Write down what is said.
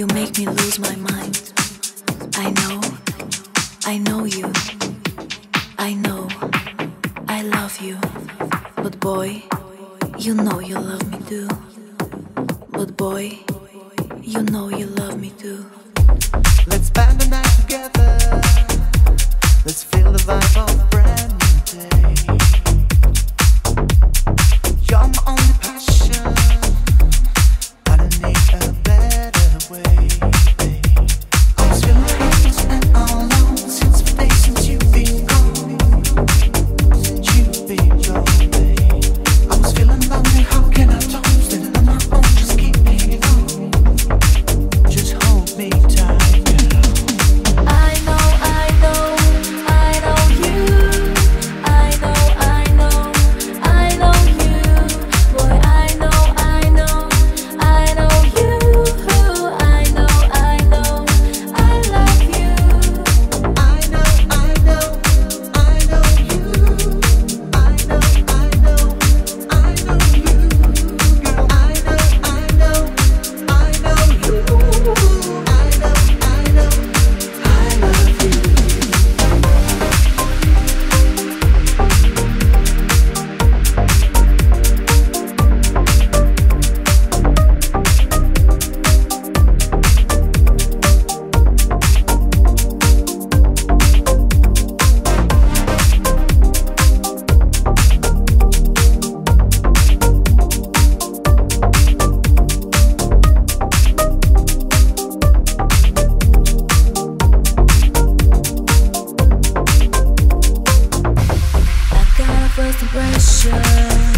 You make me lose my mind. I know, I know you. I know, I love you. But boy, you know you love me too. But boy, you know you love me too. Let's spend the night together. Let's feel the vibe of a pressure.